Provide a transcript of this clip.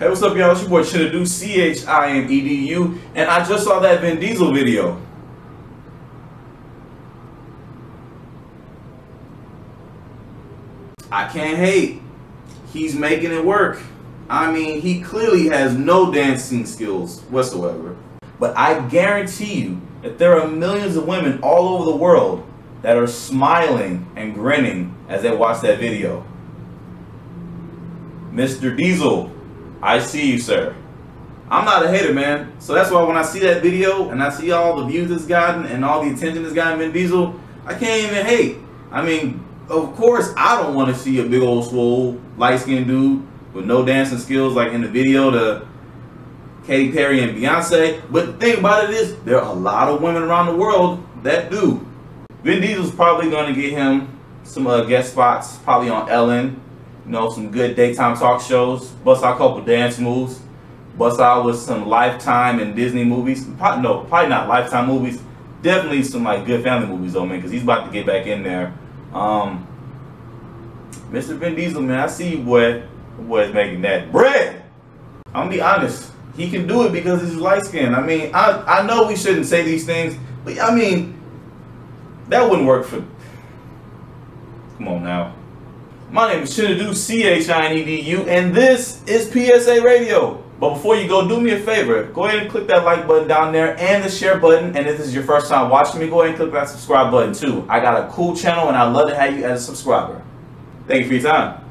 Hey, what's up, y'all? It's your boy Chinedu, C-H-I-N-E-D-U, and I just saw that Vin Diesel video. I can't hate. He's making it work. I mean, he clearly has no dancing skills whatsoever. But I guarantee you that there are millions of women all over the world that are smiling and grinning as they watch that video. Mr. Diesel, I see you, sir. I'm not a hater, man. So that's why when I see that video and I see all the views it's gotten and all the attention it's gotten Vin Diesel, I can't even hate. I mean, of course, I don't want to see a big old swole, light-skinned dude with no dancing skills like in the video to Katy Perry and Beyonce. But the thing about it is, there are a lot of women around the world that do. Vin Diesel's probably going to get him some uh, guest spots, probably on Ellen, you know, some good daytime talk shows, bust out a couple dance moves, bust out with some Lifetime and Disney movies. Probably, no, probably not Lifetime movies. Definitely some like good family movies though, man, because he's about to get back in there. Um, Mr. Vin Diesel, man, I see boy. Boy's making that bread. I'm gonna be honest. He can do it because he's light skinned. I mean, I I know we shouldn't say these things, but I mean, that wouldn't work for. Come on now. My name is Chinedu, C-H-I-N-E-D-U, and this is PSA Radio. But before you go, do me a favor. Go ahead and click that like button down there and the share button. And if this is your first time watching me, go ahead and click that subscribe button too. I got a cool channel and I'd love to have you as a subscriber. Thank you for your time.